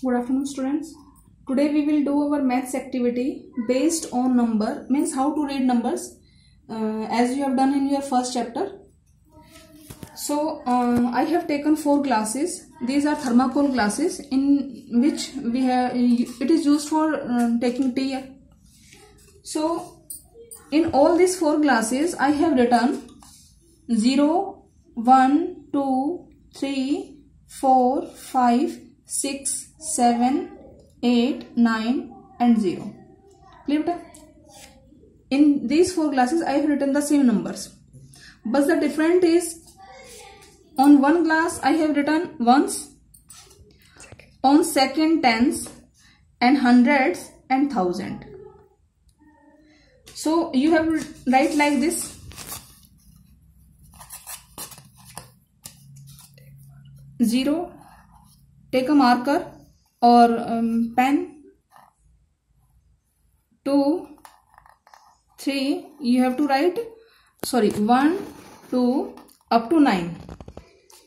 Good afternoon students. Today we will do our maths activity based on number means how to read numbers uh, as you have done in your first chapter. So uh, I have taken four glasses These are thermocol glasses in which we have it is used for uh, taking tea. So in all these four glasses I have written 0, 1, 2, 3, 4, 5, 6, 7, 8, 9 and 0. Clear? In these four glasses I have written the same numbers. But the difference is on one glass I have written ones, on second tens and hundreds and thousand. So you have write like this. Zero. Take a marker or um, pen. Two, three. You have to write. Sorry, one, two, up to nine.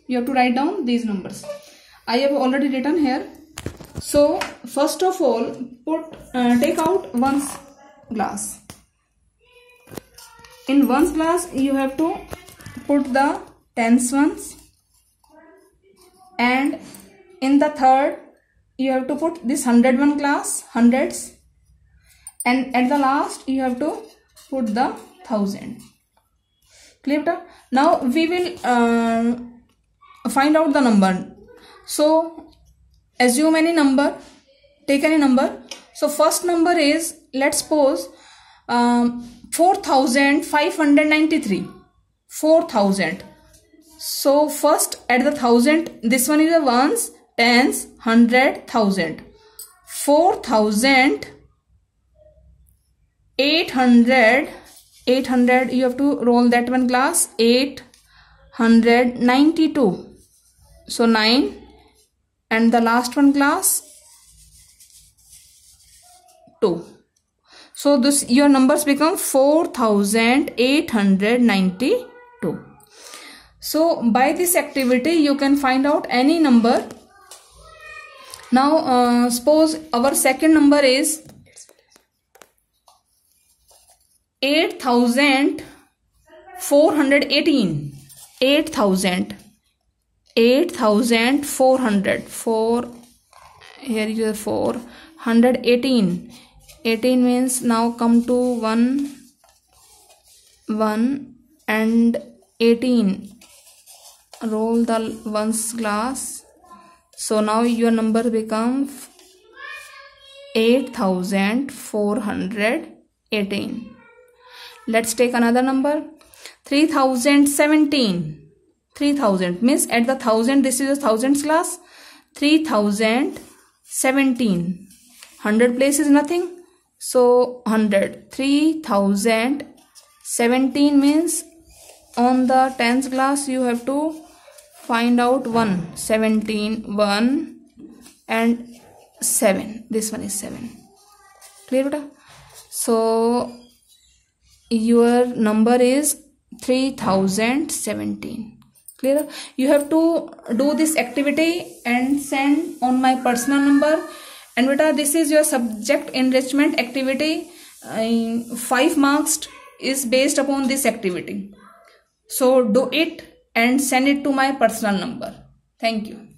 You have to write down these numbers. I have already written here. So first of all, put uh, take out one's glass in ones glass you have to put the tens ones and in the third you have to put this hundred one class hundreds. And at the last you have to put the thousand. Clear beta? now we will uh, find out the number. So assume any number. Take any number. So first number is let's suppose um, 4593 4000 so first at the thousand. This one is the ones tens hundred thousand 4000 800 800 you have to roll that one glass 892 so 9 and the last one glass 2 so this your numbers become 4892. So by this activity you can find out any number. Now uh, suppose our second number is 8418 8000 8400 4 here is a 4 118 18 means now come to 1 1 and 18 roll the ones glass so now your number become 8418 let's take another number. 3017 3000 means at the thousand this is a thousands class. 3017 100 place is nothing. So 100 3017 means on the tens class you have to find out 1 17 1 and 7 this one is 7 clear beta so your number is 3017 clear? You have to do this activity and send on my personal number. And beta this is your subject enrichment activity. Uh, 5 marks is based upon this activity. So do it and send it to my personal number. Thank you